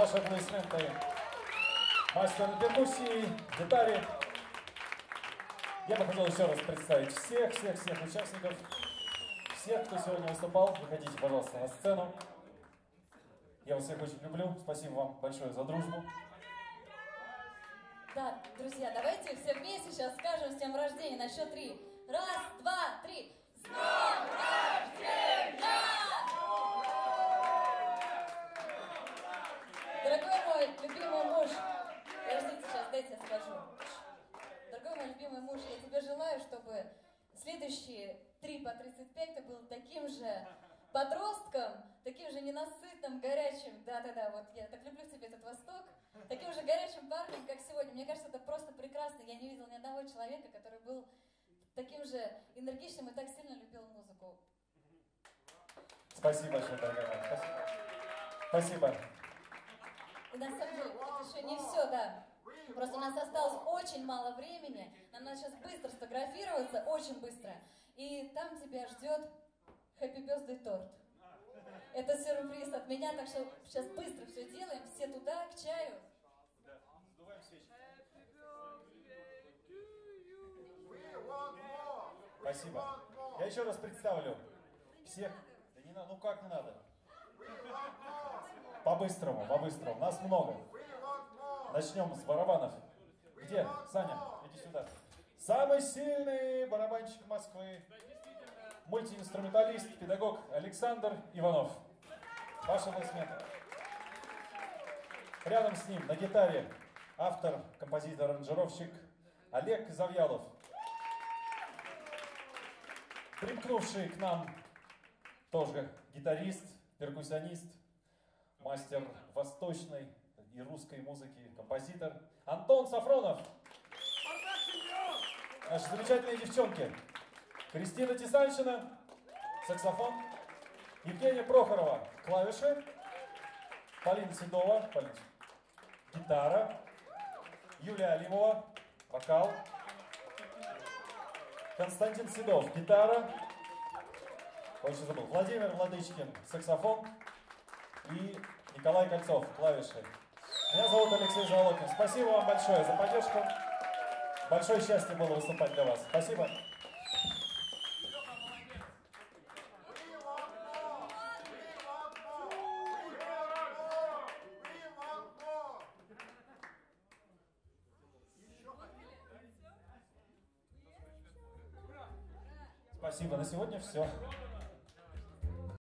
Сафронов, ваши аплодисменты. Мастер на перкуссии, гитаре. Я бы хотел еще раз представить всех, всех, всех участников, всех, кто сегодня выступал. Выходите, пожалуйста, на сцену. Я вас всех очень люблю. Спасибо вам большое за дружбу. Да, друзья, давайте все вместе сейчас скажем днем рождения на счет три. Раз, два, три. С днем рождения! Дорогой мой любимый муж, подождите, сейчас дайте я скажу. Дорогой мой любимый муж, я тебе желаю, чтобы следующие 3 по 35 ты был таким же подростком, таким же ненасытным, горячим, да-да-да, вот я так люблю в тебе этот Восток, таким же горячим парнем, как сегодня. Мне кажется, это просто прекрасно. Я не видела ни одного человека, который был таким же энергичным и так сильно любил музыку. Спасибо большое, дорогая. Спасибо. Спасибо. И на самом это еще не все, да. Просто у нас осталось очень мало времени. Нам надо сейчас быстро сфотографироваться, очень быстро. И там тебя ждет Happy Birthday торт. Это сюрприз от меня, так что сейчас быстро все делаем. Все туда, к чаю. Спасибо. Я еще раз представлю всех. Да не надо, ну как не надо? По-быстрому, по-быстрому. Нас много. Начнем с барабанов. Где? Саня, иди сюда. Самый сильный барабанщик Москвы. Мультиинструменталист, педагог Александр Иванов. Ваши аплодисменты. Рядом с ним на гитаре автор, композитор, аранжировщик Олег Завьялов. Примкнувший к нам тоже гитарист, перкуссионист, мастер восточной и русской музыки, композитор Антон Сафронов. Наши замечательные девчонки. Кристина Тисаншина, саксофон. Евгения Прохорова, клавиши. Полина Седова, Полина, гитара. Юлия Алимова, вокал. Константин Седов, гитара. Больше забыл. Владимир Владычкин, саксофон. И Николай Кольцов, клавиши. Меня зовут Алексей Золотин. Спасибо вам большое за поддержку. Большое счастье было выступать для вас. Спасибо. Спасибо. На сегодня все.